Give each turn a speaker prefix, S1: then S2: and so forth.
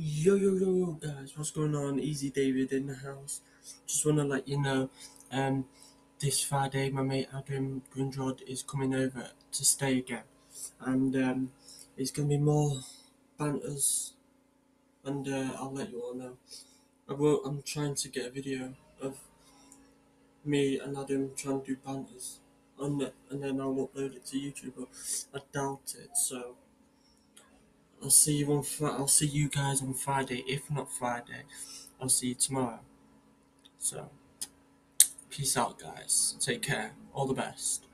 S1: Yo, yo, yo, yo, guys, what's going on? Easy David in the house. Just want to let you know, um, this Friday, my mate Adam Grindrod is coming over to stay again, and um, it's gonna be more banters, and uh, I'll let you all know. I will, I'm trying to get a video of me and Adam trying to do banters and then I'll upload it to YouTube. But I doubt it, so. I'll see you on Fri- I'll see you guys on Friday. If not Friday, I'll see you tomorrow. So, peace out, guys. Take care. All the best.